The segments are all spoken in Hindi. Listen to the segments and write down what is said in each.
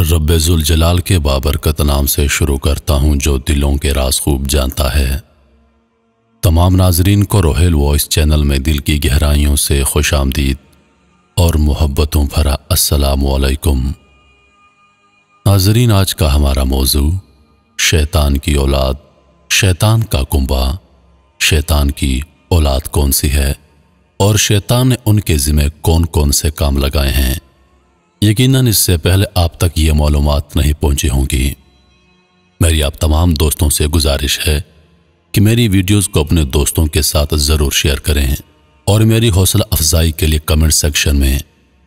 रब्बुल जलाल के बाबरकत नाम से शुरू करता हूँ जो दिलों के राज खूब जानता है। तमाम नाजरीन को रोहेल वॉइस चैनल में दिल की गहराइयों से खुश आमदीद और मोहब्बतों भरा असलकुम नाजरीन, आज का हमारा मौजू, शैतान की औलाद, शैतान का कुंबा। शैतान की औलाद कौन सी है? और शैतान ने उनके ज़िम्मे कौन कौन से काम लगाए हैं? यकीनन इससे पहले आप तक ये मालूम नहीं पहुँची होंगी। मेरी आप तमाम दोस्तों से गुजारिश है कि मेरी वीडियोस को अपने दोस्तों के साथ ज़रूर शेयर करें और मेरी हौसला अफजाई के लिए कमेंट सेक्शन में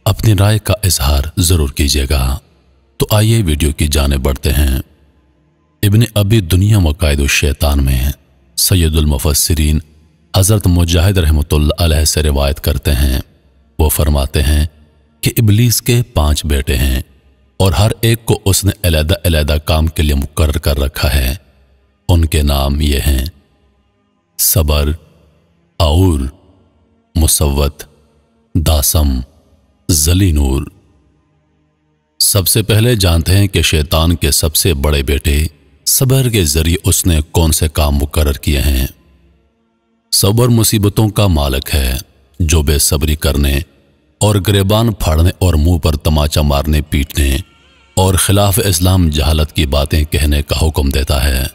अपनी राय का इजहार ज़रूर कीजिएगा। तो आइए वीडियो की जाने बढ़ते हैं। इबन अभी दुनिया मकायद शैतान में सैदुल मुफसरीन हज़रत मुजाहिद रहमतुल्लाह से रिवायत करते हैं। वो फरमाते हैं कि इबलीस के पाँच बेटे हैं और हर एक को उसने अलहदा अलहदा काम के लिए मुकर कर रखा है। उनके नाम ये हैं, सबर आउर मुसवत दासम, जलीनूर। सबसे पहले जानते हैं कि शैतान के सबसे बड़े बेटे सबर के ज़रिए उसने कौन से काम मुकर किए हैं। सबर मुसीबतों का मालक है, जो बेसब्री करने और गिरबान फाड़ने और मुँह पर तमाचा मारने, पीटने और खिलाफ इस्लाम जहालत की बातें कहने का हुक्म देता है।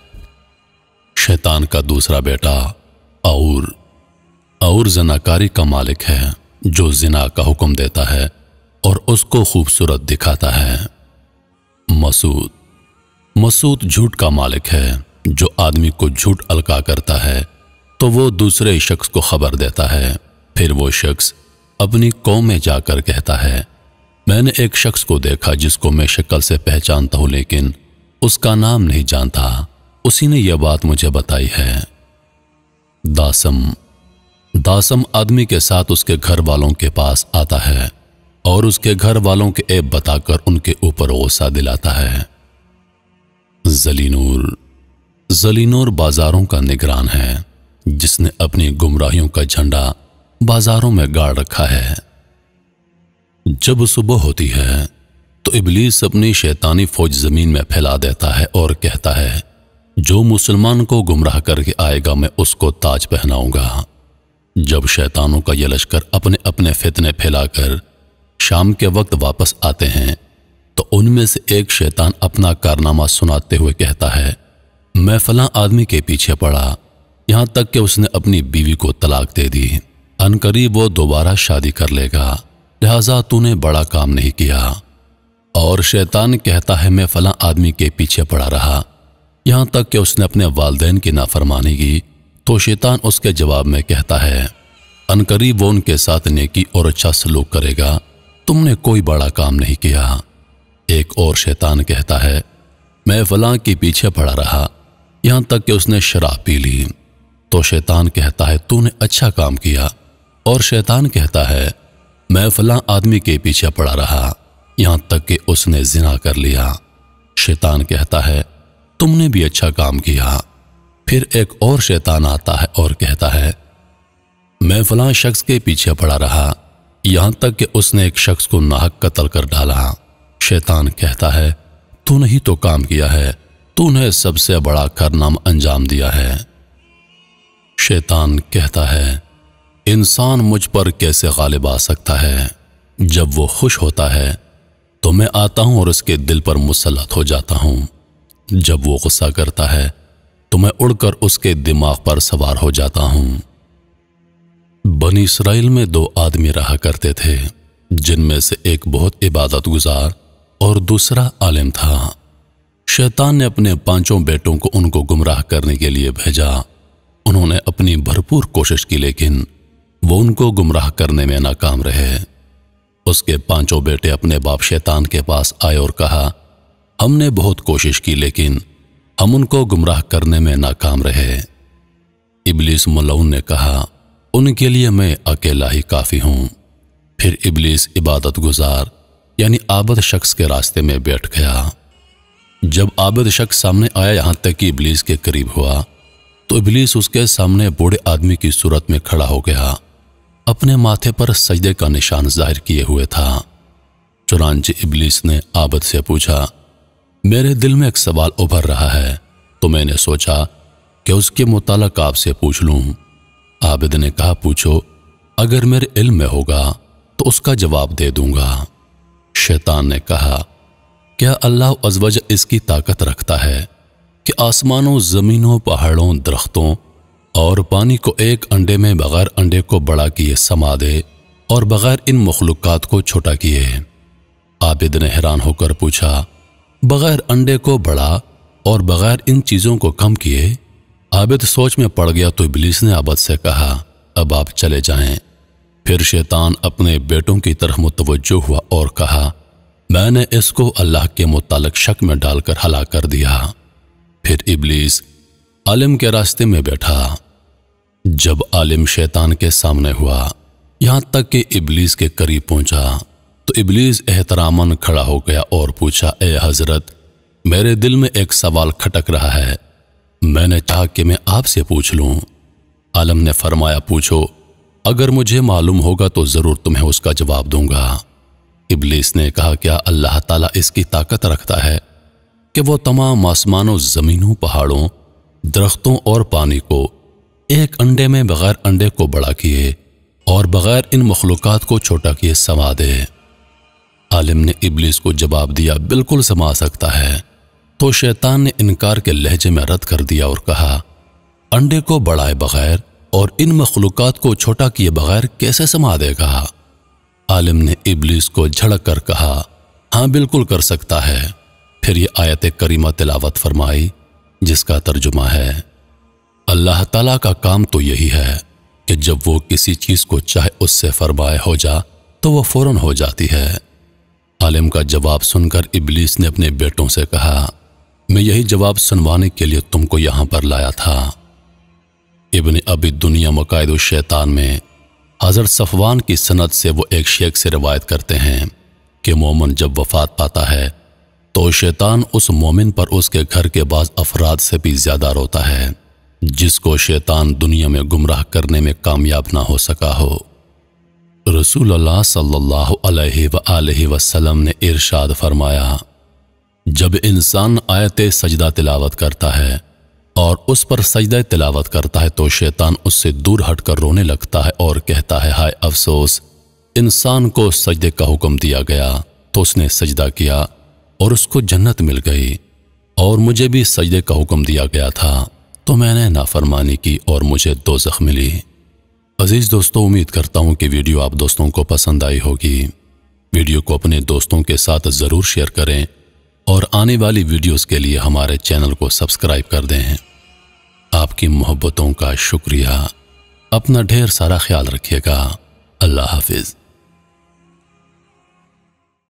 शैतान का दूसरा बेटा और और जनाकारी का मालिक है, जो जिना का हुक्म देता है और उसको खूबसूरत दिखाता है। मसूद। मसूद झूठ का मालिक है, जो आदमी को झूठ अलका करता है तो वो दूसरे शख्स को खबर देता है। फिर वो शख्स अपनी कौम में जाकर कहता है, मैंने एक शख्स को देखा जिसको मैं शक्ल से पहचानता हूँ, लेकिन उसका नाम नहीं जानता। उसी ने यह बात मुझे बताई है। दासम दासम आदमी के साथ उसके घर वालों के पास आता है और उसके घर वालों के ऐप बताकर उनके ऊपर गुस्सा दिलाता है। जलीनूर जलीनूर बाजारों का निगरान है। जिसने अपनी गुमराहियों का झंडा बाजारों में गाड़ रखा है। जब सुबह होती है तो इबलीस अपनी शैतानी फौज ज़मीन में फैला देता है और कहता है, जो मुसलमान को गुमराह करके आएगा, मैं उसको ताज पहनाऊँगा। जब शैतानों का यह लश्कर अपने अपने फितने फैलाकर शाम के वक्त वापस आते हैं तो उनमें से एक शैतान अपना कारनामा सुनाते हुए कहता है, मैं फला आदमी के पीछे पड़ा यहाँ तक कि उसने अपनी बीवी को तलाक दे दी। अनकरीब वो दोबारा शादी कर लेगा। लिहाजा तूने बड़ा काम नहीं किया। और शैतान कहता है, मैं फला आदमी के पीछे पड़ा रहा। यहाँ तक कि उसने अपने वालदेन की नाफरमानी की तो शैतान उसके जवाब में कहता है, अनकरीब वो उनके साथ नेकी और अच्छा सलूक करेगा। तुमने कोई बड़ा काम नहीं किया। एक और शैतान कहता है, मैं फलां के पीछे पड़ा रहा। यहाँ तक कि उसने शराब पी ली। तो शैतान कहता है, तूने अच्छा काम किया। और शैतान कहता है, मैं फला आदमी के पीछे पड़ा रहा, यहाँ तक कि उसने जिना कर लिया। शैतान कहता है, तुमने भी अच्छा काम किया। फिर एक और शैतान आता है और कहता है, मैं फला शख्स के पीछे पड़ा रहा, यहाँ तक कि उसने एक शख्स को नाहक कत्ल कर डाला। शैतान कहता है, तूने ही तो काम किया है, तूने सबसे बड़ा करनाम अंजाम दिया है। शैतान कहता है, इंसान मुझ पर कैसे गालिब आ सकता है? जब वो खुश होता है तो मैं आता हूँ और उसके दिल पर मुसलत हो जाता हूँ। जब वो गुस्सा करता है तो मैं उड़कर उसके दिमाग पर सवार हो जाता हूँ। बनी इसराइल में दो आदमी रहा करते थे, जिनमें से एक बहुत इबादत गुजार और दूसरा आलिम था। शैतान ने अपने पाँचों बेटों को उनको गुमराह करने के लिए भेजा उन्होंने अपनी भरपूर कोशिश की, लेकिन वो उनको गुमराह करने में नाकाम रहे। उसके पाँचों बेटे अपने बाप शैतान के पास आए और कहा, हमने बहुत कोशिश की, लेकिन हम उनको गुमराह करने में नाकाम रहे। इबलीस मुलौन ने कहा, उनके लिए मैं अकेला ही काफ़ी हूँ। फिर इबलीस इबादत गुजार, यानी आबद शख्स के रास्ते में बैठ गया। जब आबद शख्स सामने आया, यहाँ तक कि इबलीस के करीब हुआ तो इबलीस उसके सामने बूढ़े आदमी की सूरत में खड़ा हो गया। अपने माथे पर सजदे का निशान ज़ाहिर किए हुए था। चुनानचे इबलीस ने आबद से पूछा, मेरे दिल में एक सवाल उभर रहा है। तो मैंने सोचा कि उसके मुतालक आपसे पूछ लूँ। आबिद ने कहा, पूछो, अगर मेरे इल्म में होगा तो उसका जवाब दे दूँगा। शैतान ने कहा, क्या अल्लाह अजवज इसकी ताकत रखता है? कि आसमानों, जमीनों, पहाड़ों, दरख्तों और पानी को एक अंडे में बगैर अंडे को बड़ा किए समा दे और बगैर इन मखलूक़ात को छोटा किए। आबिद ने हैरान होकर पूछा, बगैर अंडे को बड़ा और बगैर इन चीज़ों को कम किए? आबिद सोच में पड़ गया तो इबलीस ने आबद से कहा, अब आप चले जाएँ। फिर शैतान अपने बेटों की तरफ़ मुतवजो हुआ और कहा, मैंने इसको अल्लाह के मुतालिक शक में डालकर हला कर दिया। फिर इबलीस आलिम के रास्ते में बैठा। जब आलिम शैतान के सामने हुआ, यहाँ तक कि इबलीस के करीब पहुँचा तो इबलीस एहतरामन खड़ा हो गया और पूछा, ए हज़रत, मेरे दिल में एक सवाल खटक रहा है। मैंने चाह कि मैं आपसे पूछ लूँ। आलम ने फरमाया, पूछो, अगर मुझे मालूम होगा तो ज़रूर तुम्हें उसका जवाब दूँगा। इबलीस ने कहा, क्या अल्लाह ताला इसकी ताकत रखता है? कि वो तमाम आसमानों, जमीनों, पहाड़ों, दरख्तों और पानी को एक अंडे में बगैर अंडे को बड़ा किए और बगैर इन मखलूक़ात को छोटा किए समा दे आलिम ने इबलीस को जवाब दिया, बिल्कुल समा सकता है। तो शैतान ने इनकार के लहजे में रद्द कर दिया और कहा, अंडे को बढ़ाए बगैर और इन मखलूक़ात को छोटा किए बगैर कैसे समा देगा? आलिम ने इबलीस को झड़क कर कहा हाँ बिल्कुल कर सकता है। फिर ये आयत करीमा तिलावत फरमाई, जिसका तर्जुमा है, अल्लाह ताला का काम तो यही है कि जब वो किसी चीज़ को चाहे उससे फरमाए हो जा तो वह फ़ौरन हो जाती है। आलिम का जवाब सुनकर इबलीस ने अपने बेटों से कहा, मैं यही जवाब सुनवाने के लिए तुमको यहाँ पर लाया था। इबन अभी दुनिया मकायद शैतान में हज़रत सफवान की सनत से वो एक शेख से रिवायत करते हैं कि मोमन जब वफात पाता है तो शैतान उस मोमिन पर उसके घर के बाद अफराद से भी ज़्यादा रोता है, जिसको शैतान दुनिया में गुमराह करने में कामयाब ना हो सका हो। रसूल सल्लल्लाहु ने इरशाद फरमाया, जब इंसान आयत सजदा तिलावत करता है और उस पर सजदा तिलावत करता है तो शैतान उससे दूर हटकर रोने लगता है और कहता है, हाय अफसोस, इंसान को सजदे का हुक्म दिया गया तो उसने सजदा किया और उसको जन्नत मिल गई और मुझे भी सजदे का हुक्म दिया गया था तो मैंने नाफरमानी की और मुझे दो जख्म मिली। अज़ीज़ दोस्तों, उम्मीद करता हूँ कि वीडियो आप दोस्तों को पसंद आई होगी। वीडियो को अपने दोस्तों के साथ ज़रूर शेयर करें और आने वाली वीडियोस के लिए हमारे चैनल को सब्सक्राइब कर दें। आपकी मोहब्बतों का शुक्रिया। अपना ढेर सारा ख्याल रखिएगा। अल्लाह हाफिज़।